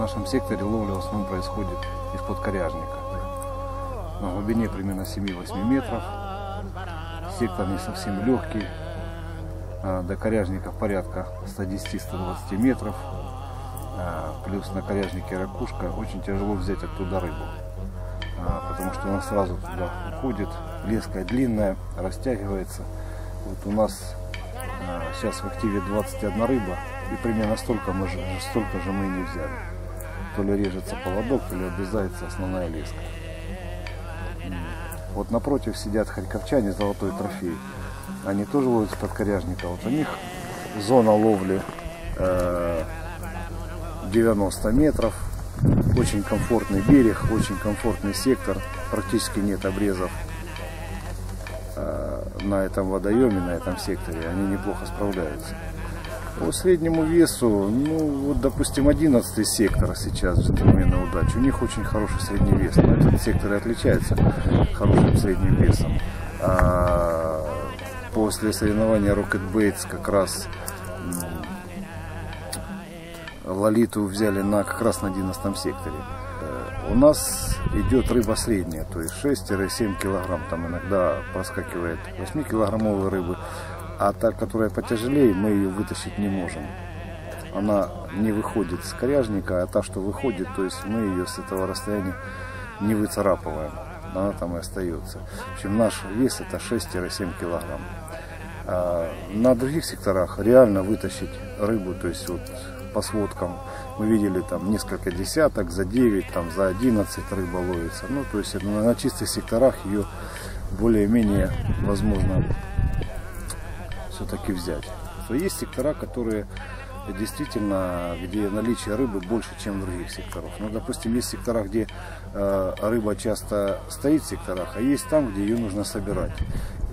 Нашем секторе, ловля в основном происходит из-под коряжника. На глубине примерно 7-8 метров. Сектор не совсем легкий. А, До коряжника порядка 110-120 метров. А, Плюс на коряжнике ракушка. Очень тяжело взять оттуда рыбу. А, Потому что она сразу туда уходит. Леска длинная, растягивается. Вот у нас сейчас в активе 21 рыба. И примерно столько, мы же, столько же мы и не взяли. То ли режется поводок, то ли обрезается основная леска. Вот напротив сидят харьковчане, золотой трофей. Они тоже ловят под коряжника. Вот у них зона ловли э, 90 метров. Очень комфортный берег, очень комфортный сектор. Практически нет обрезов э, на этом водоеме, на этом секторе. Они неплохо справляются. По среднему весу, ну вот допустим 11 сектор сейчас джентльмены удачи, у них очень хороший средний вес. Но этот сектор и отличается хорошим средним весом. А после соревнования Rocket Baits как раз Лолиту взяли на как раз на 11 секторе. Э, У нас идет рыба средняя, то есть 6-7 килограмм, там иногда проскакивает 8 килограммовые рыбы, а та, которая потяжелее, мы ее вытащить не можем. Она не выходит с коряжника, а та, что выходит, то есть мы ее с этого расстояния не выцарапываем. Она там и остается. В общем, наш вес это 6-7 килограмм. А на других секторах реально вытащить рыбу, то есть вот по сводкам мы видели там несколько десяток, за 9, там за 11 рыба ловится. Ну, то есть на, чистых секторах ее более-менее возможно все-таки взять. То есть сектора, которые действительно, где наличие рыбы больше, чем в других секторах. Ну, допустим, есть сектора, где э, рыба часто стоит в секторах, а есть там, где ее нужно собирать.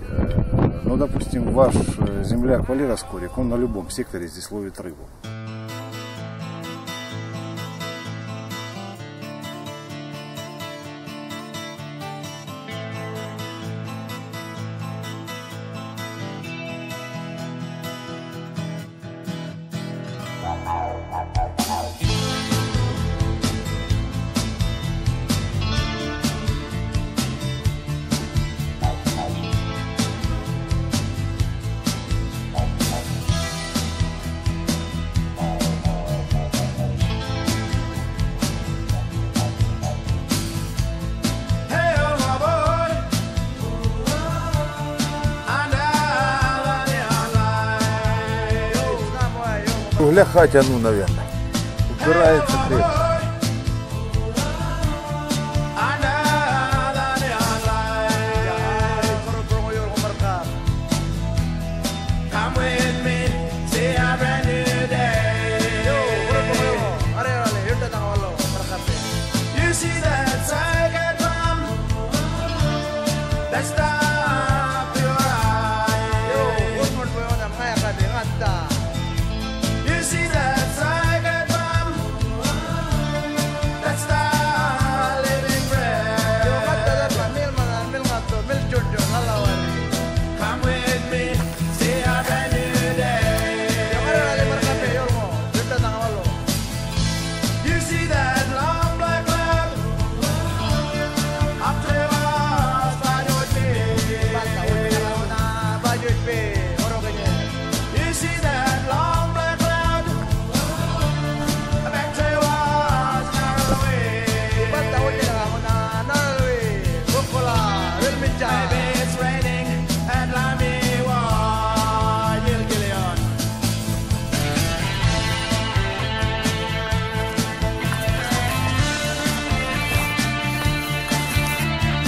Э, ну, допустим, ваш э, земляк Валера Скорик, он на любом секторе здесь ловит рыбу. Угля хатя, ну, наверное. Упирается крепко.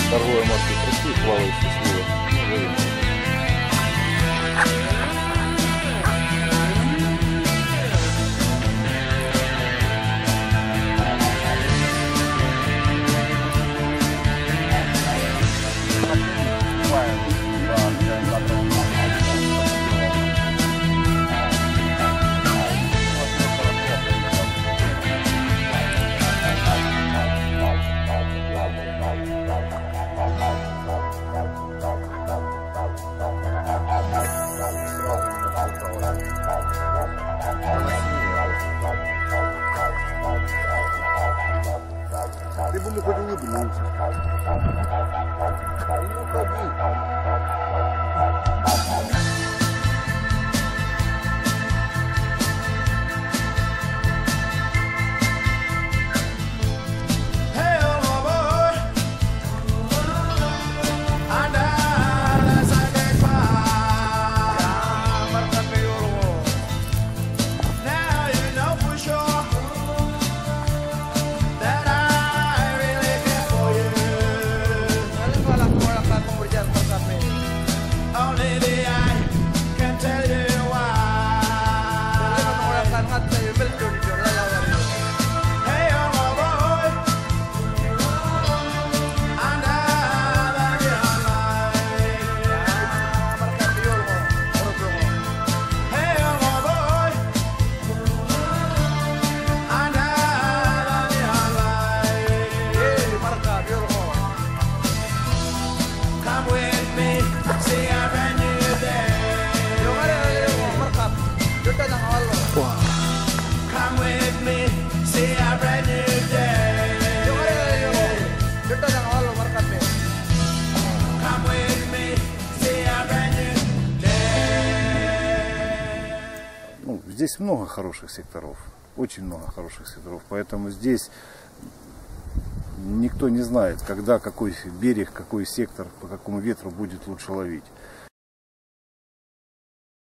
торговой марки Христу хвала Иисусу. music. Aí nunca vi. Ну, здесь много хороших секторов, очень много хороших секторов, поэтому здесь никто не знает, когда какой берег, какой сектор, по какому ветру будет лучше ловить.